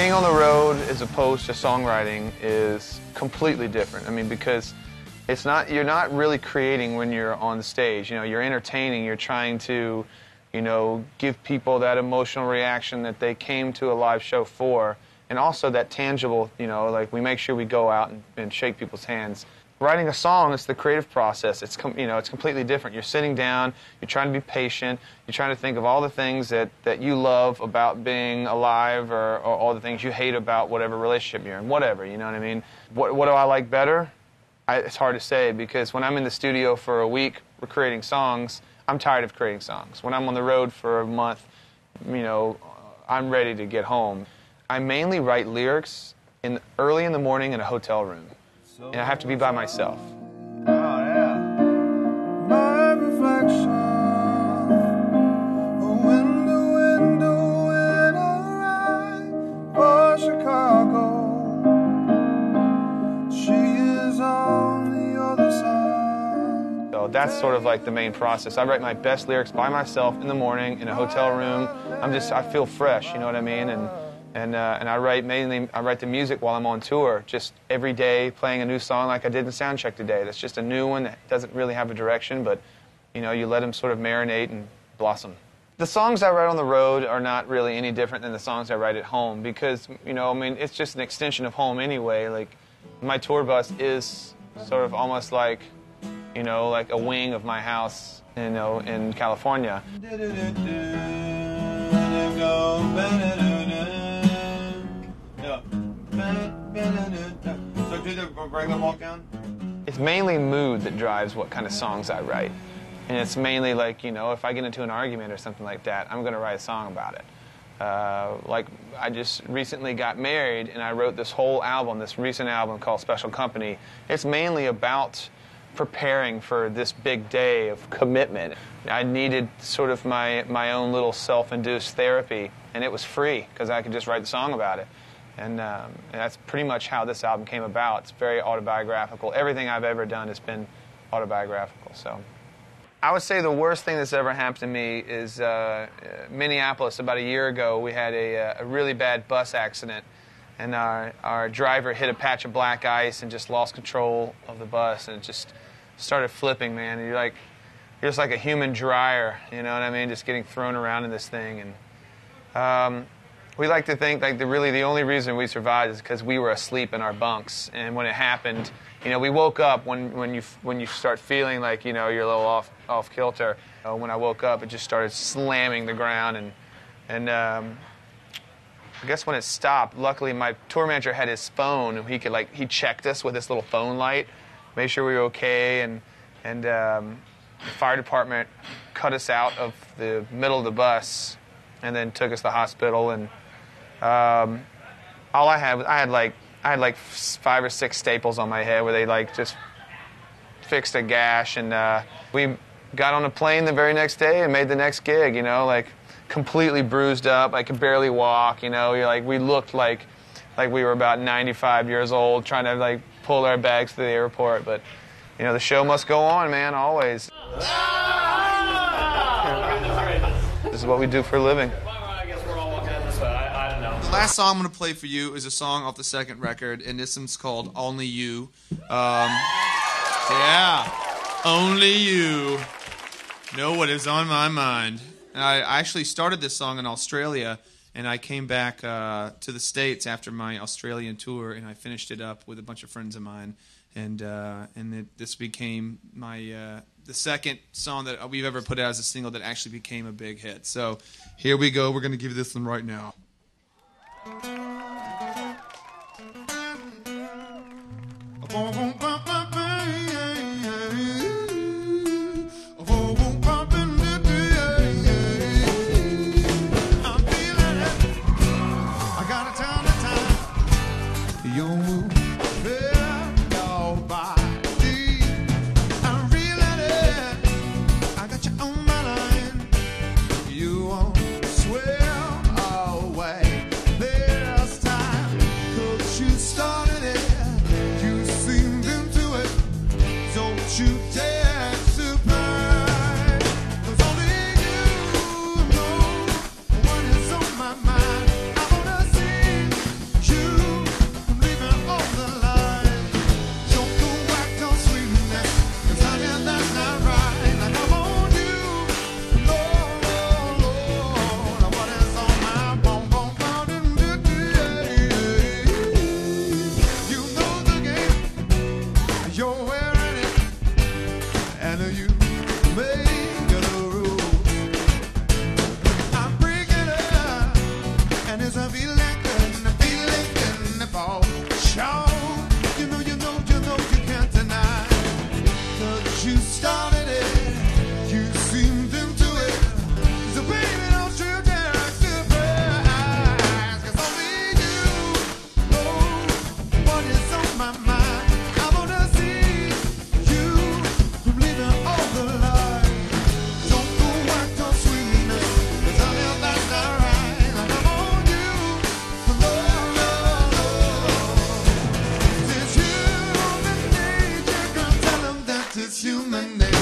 being on the road as opposed to songwriting is completely different. I mean, because it's not you're not really creating when you're on stage. You know, you're entertaining. You're trying to, you know, give people that emotional reaction that they came to a live show for, and also that tangible. You know, like we make sure we go out and, and shake people's hands writing a song is the creative process. It's you know it's completely different. You're sitting down, you're trying to be patient, you're trying to think of all the things that, that you love about being alive, or, or all the things you hate about whatever relationship you're in, whatever. You know what I mean? What what do I like better? I, it's hard to say because when I'm in the studio for a week creating songs, I'm tired of creating songs. When I'm on the road for a month, you know, I'm ready to get home. I mainly write lyrics in early in the morning in a hotel room and I have to be by myself. Oh, yeah. My reflection, window, window when I ride for Chicago. She is on the other side. So that's sort of like the main process. I write my best lyrics by myself in the morning in a hotel room. I'm just, I feel fresh, you know what I mean? And and uh, and I write mainly I write the music while I'm on tour, just every day playing a new song like I did in Soundcheck today. That's just a new one that doesn't really have a direction, but you know you let them sort of marinate and blossom. The songs I write on the road are not really any different than the songs I write at home because you know I mean it's just an extension of home anyway. Like my tour bus is sort of almost like you know like a wing of my house you know in California. The regular? It's mainly mood that drives what kind of songs I write. And it's mainly like, you know, if I get into an argument or something like that, I'm going to write a song about it. Uh, like, I just recently got married and I wrote this whole album, this recent album called Special Company. It's mainly about preparing for this big day of commitment. I needed sort of my, my own little self induced therapy, and it was free because I could just write the song about it. And, um, and that's pretty much how this album came about. It's very autobiographical. Everything I've ever done has been autobiographical. So I would say the worst thing that's ever happened to me is uh, Minneapolis. About a year ago, we had a, uh, a really bad bus accident, and our, our driver hit a patch of black ice and just lost control of the bus and just started flipping. Man, you're like you're just like a human dryer. You know what I mean? Just getting thrown around in this thing and. Um, we like to think like the really the only reason we survived is because we were asleep in our bunks, and when it happened, you know, we woke up when when you when you start feeling like you know you're a little off off kilter. Uh, when I woke up, it just started slamming the ground, and and um, I guess when it stopped, luckily my tour manager had his phone, and he could like he checked us with this little phone light, made sure we were okay, and and um, the fire department cut us out of the middle of the bus, and then took us to the hospital. And um, all I had, was I had like, I had like five or six staples on my head where they like just fixed a gash, and uh, we got on a plane the very next day and made the next gig. You know, like completely bruised up. I could barely walk. You know, You're like we looked like like we were about 95 years old, trying to like pull our bags to the airport. But you know, the show must go on, man. Always. this is what we do for a living last song I'm gonna play for you is a song off the second record, and this one's called "Only You." Um, yeah, only you know what is on my mind. And I actually started this song in Australia, and I came back uh, to the states after my Australian tour, and I finished it up with a bunch of friends of mine, and uh, and it, this became my uh, the second song that we've ever put out as a single that actually became a big hit. So here we go. We're gonna give you this one right now. Make truth. human nature.